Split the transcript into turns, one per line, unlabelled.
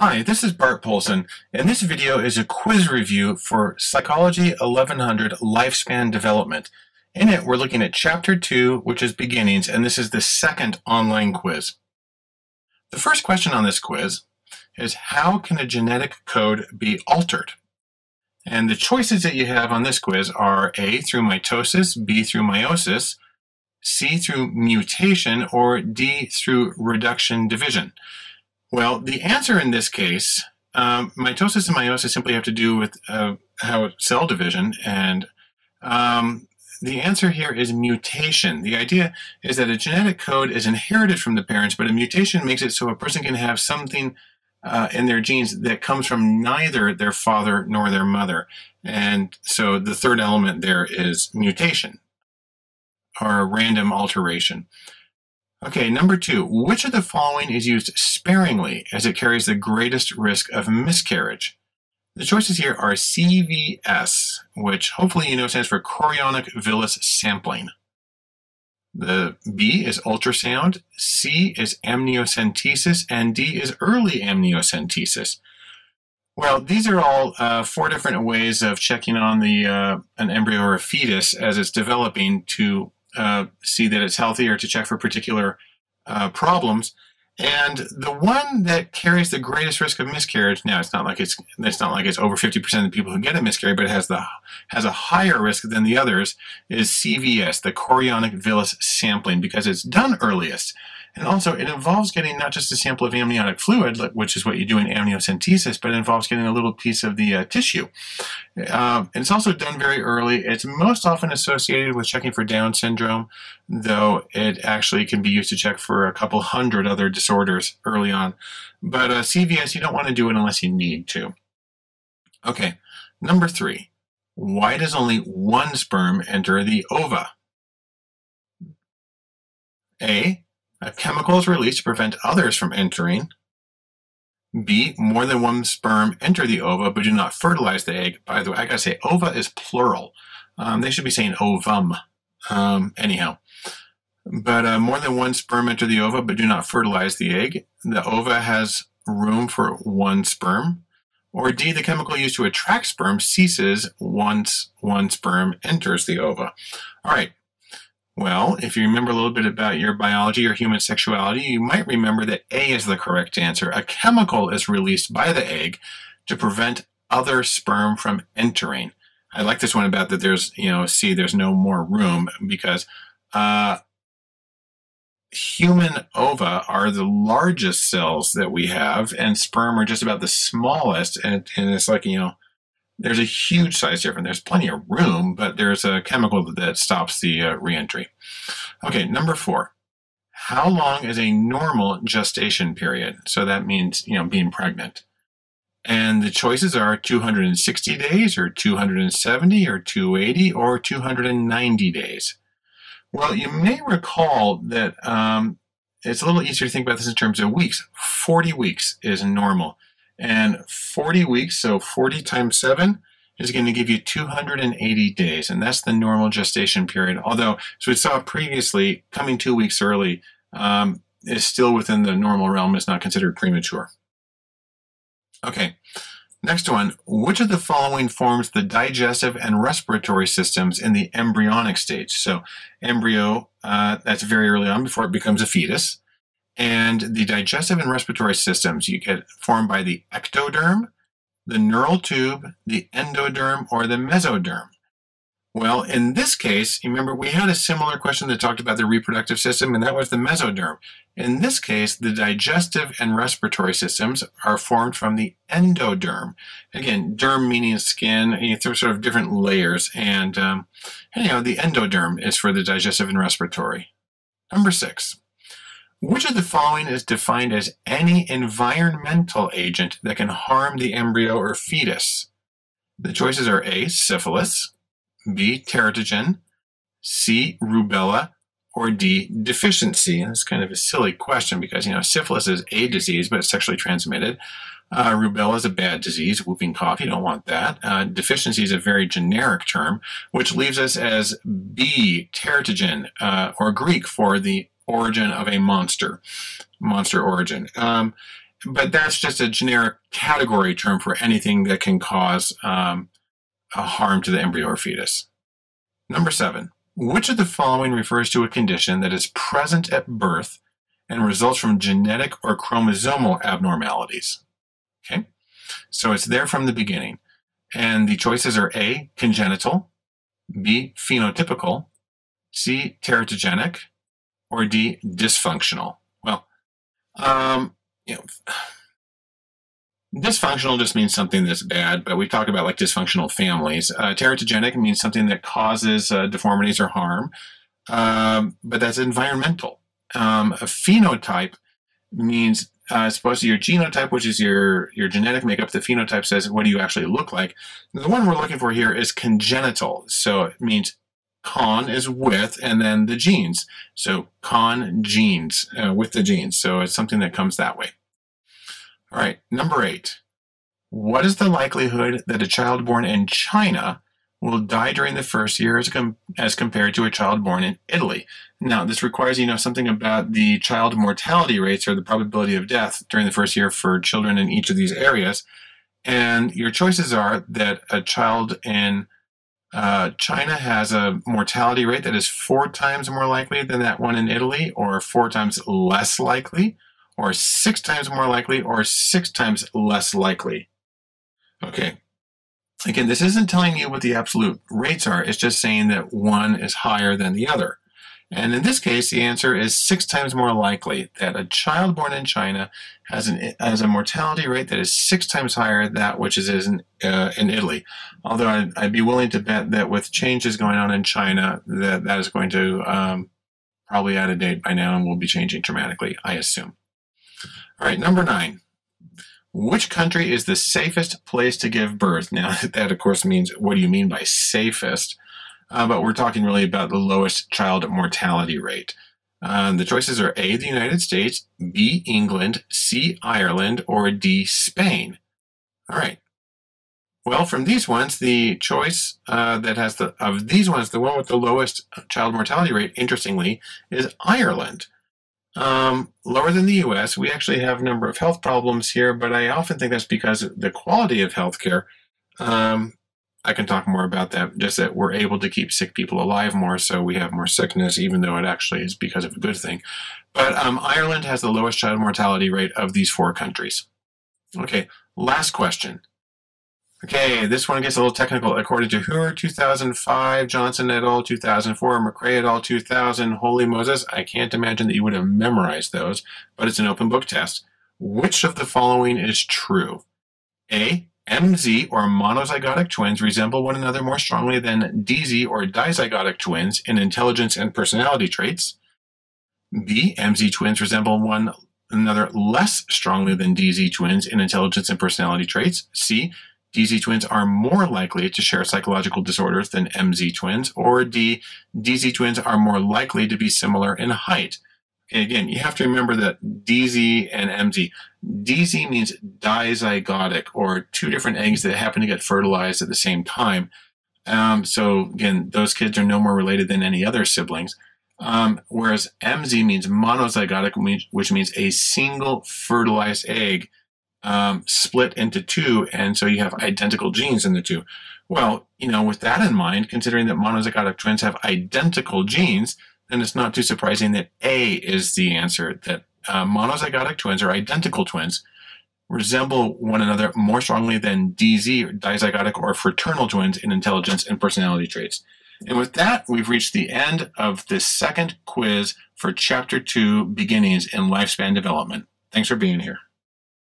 Hi, this is Bart Poulson, and this video is a quiz review for Psychology 1100 Lifespan Development. In it, we're looking at Chapter 2, which is Beginnings, and this is the second online quiz. The first question on this quiz is How can a genetic code be altered? And the choices that you have on this quiz are A, through mitosis, B, through meiosis, C, through mutation, or D, through reduction division. Well, the answer in this case, um, mitosis and meiosis simply have to do with uh, how cell division, and um, the answer here is mutation. The idea is that a genetic code is inherited from the parents, but a mutation makes it so a person can have something uh, in their genes that comes from neither their father nor their mother. And so the third element there is mutation or random alteration. Okay, number two, which of the following is used sparingly as it carries the greatest risk of miscarriage? The choices here are CVS, which hopefully you know stands for chorionic villus sampling. The B is ultrasound, C is amniocentesis, and D is early amniocentesis. Well, these are all uh, four different ways of checking on the uh, an embryo or a fetus as it's developing to uh, see that it's healthy or to check for particular uh, problems. And the one that carries the greatest risk of miscarriage, now it's not like it's it's not like it's over 50% of the people who get a miscarriage, but it has the has a higher risk than the others, is CVS, the chorionic villus sampling, because it's done earliest. And also, it involves getting not just a sample of amniotic fluid, which is what you do in amniocentesis, but it involves getting a little piece of the uh, tissue. Uh, and it's also done very early. It's most often associated with checking for Down syndrome, though it actually can be used to check for a couple hundred other disorders early on. But uh, CVS, you don't want to do it unless you need to. Okay, number three. Why does only one sperm enter the ova? A. A chemical is released to prevent others from entering. B. More than one sperm enter the ova but do not fertilize the egg. By the way, I gotta say, ova is plural. Um, they should be saying ovum. Um, anyhow. But uh, more than one sperm enter the ova but do not fertilize the egg. The ova has room for one sperm. Or D, the chemical used to attract sperm ceases once one sperm enters the ova. All right, well, if you remember a little bit about your biology or human sexuality, you might remember that A is the correct answer. A chemical is released by the egg to prevent other sperm from entering. I like this one about that there's, you know, C, there's no more room because uh, human ova are the largest cells that we have, and sperm are just about the smallest. And, and it's like, you know, there's a huge size difference. There's plenty of room, but there's a chemical that stops the uh, reentry. Okay, number four. How long is a normal gestation period? So that means, you know, being pregnant. And the choices are 260 days or 270 or 280 or 290 days. Well, you may recall that um, it's a little easier to think about this in terms of weeks. 40 weeks is normal. And 40 weeks, so 40 times 7, is going to give you 280 days. And that's the normal gestation period. Although, as we saw previously, coming two weeks early um, is still within the normal realm, is not considered premature. Okay, next one. Which of the following forms the digestive and respiratory systems in the embryonic stage? So, embryo, uh, that's very early on before it becomes a fetus. And the digestive and respiratory systems you get formed by the ectoderm, the neural tube, the endoderm, or the mesoderm. Well, in this case, remember we had a similar question that talked about the reproductive system, and that was the mesoderm. In this case, the digestive and respiratory systems are formed from the endoderm. Again, derm meaning skin, you sort of different layers, and um, anyhow, the endoderm is for the digestive and respiratory. Number six. Which of the following is defined as any environmental agent that can harm the embryo or fetus? The choices are A, syphilis, B, teratogen, C, rubella, or D, deficiency. And it's kind of a silly question because, you know, syphilis is a disease, but it's sexually transmitted. Uh, rubella is a bad disease, whooping cough, you don't want that. Uh, deficiency is a very generic term, which leaves us as B, teratogen, uh, or Greek for the origin of a monster, monster origin. Um, but that's just a generic category term for anything that can cause um, a harm to the embryo or fetus. Number seven, which of the following refers to a condition that is present at birth and results from genetic or chromosomal abnormalities? Okay, so it's there from the beginning. And the choices are A, congenital, B, phenotypical, C, teratogenic, or D, dysfunctional. Well, um, you know, dysfunctional just means something that's bad, but we talk about like dysfunctional families. Uh, teratogenic means something that causes uh, deformities or harm, um, but that's environmental. Um, a phenotype means uh, as opposed to your genotype, which is your, your genetic makeup, the phenotype says what do you actually look like. The one we're looking for here is congenital. So it means con is with and then the genes. So con genes uh, with the genes. So it's something that comes that way. All right, number eight. What is the likelihood that a child born in China will die during the first year as, com as compared to a child born in Italy? Now, this requires you know something about the child mortality rates or the probability of death during the first year for children in each of these areas. And your choices are that a child in uh, China has a mortality rate that is four times more likely than that one in Italy, or four times less likely, or six times more likely, or six times less likely. Okay. Again, this isn't telling you what the absolute rates are. It's just saying that one is higher than the other. And in this case, the answer is six times more likely that a child born in China has, an, has a mortality rate that is six times higher than that which is in, uh, in Italy. Although I'd, I'd, be willing to bet that with changes going on in China, that that is going to um, probably out of date by now and will be changing dramatically, I assume. All right, number nine. Which country is the safest place to give birth? Now, that of course means what do you mean by safest? Uh, but we're talking really about the lowest child mortality rate. Uh, the choices are A, the United States, B, England, C, Ireland, or D, Spain. All right. Well, from these ones, the choice uh, that has the of these ones, the one with the lowest child mortality rate, interestingly, is Ireland. Um, lower than the U.S. We actually have a number of health problems here, but I often think that's because the quality of healthcare. Um, I can talk more about that. Just that we're able to keep sick people alive more, so we have more sickness, even though it actually is because of a good thing. But um, Ireland has the lowest child mortality rate of these four countries. Okay, last question. Okay, this one gets a little technical. According to Hoover 2005, Johnson et al. 2004, McCrae et al. 2000, Holy Moses, I can't imagine that you would have memorized those, but it's an open book test. Which of the following is true? A. MZ or monozygotic twins resemble one another more strongly than DZ or dizygotic twins in intelligence and personality traits. B. MZ twins resemble one another less strongly than DZ twins in intelligence and personality traits. C. DZ twins are more likely to share psychological disorders than MZ twins, or D, DZ twins are more likely to be similar in height. Again, you have to remember that DZ and MZ. DZ means dizygotic, or two different eggs that happen to get fertilized at the same time. Um, so again, those kids are no more related than any other siblings. Um, whereas MZ means monozygotic, which means a single fertilized egg um, split into two, and so you have identical genes in the two. Well, you know, with that in mind, considering that monozygotic twins have identical genes, then it's not too surprising that A is the answer, that uh, monozygotic twins or identical twins resemble one another more strongly than DZ, or dizygotic or fraternal twins in intelligence and personality traits. And with that, we've reached the end of this second quiz for Chapter 2, Beginnings in Lifespan Development. Thanks for being here.